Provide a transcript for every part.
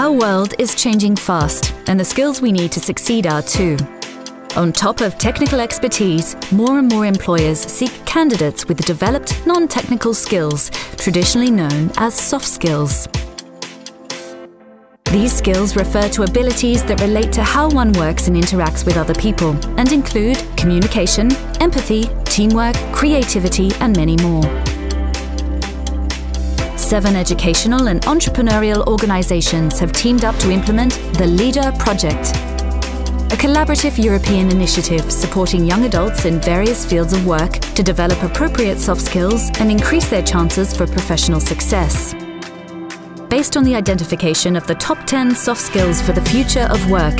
Our world is changing fast, and the skills we need to succeed are too. On top of technical expertise, more and more employers seek candidates with developed non-technical skills, traditionally known as soft skills. These skills refer to abilities that relate to how one works and interacts with other people and include communication, empathy, teamwork, creativity and many more. Seven educational and entrepreneurial organisations have teamed up to implement the LEADER project, a collaborative European initiative supporting young adults in various fields of work to develop appropriate soft skills and increase their chances for professional success. Based on the identification of the top 10 soft skills for the future of work,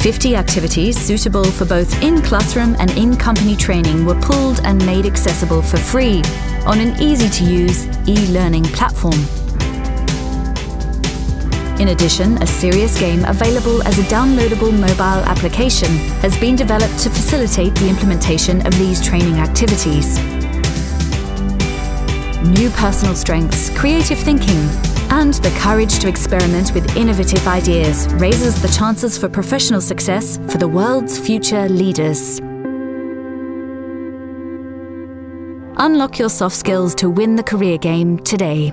50 activities suitable for both in-classroom and in-company training were pulled and made accessible for free on an easy-to-use e-learning platform. In addition, a serious game available as a downloadable mobile application has been developed to facilitate the implementation of these training activities. New personal strengths, creative thinking, and the courage to experiment with innovative ideas raises the chances for professional success for the world's future leaders. Unlock your soft skills to win the career game today.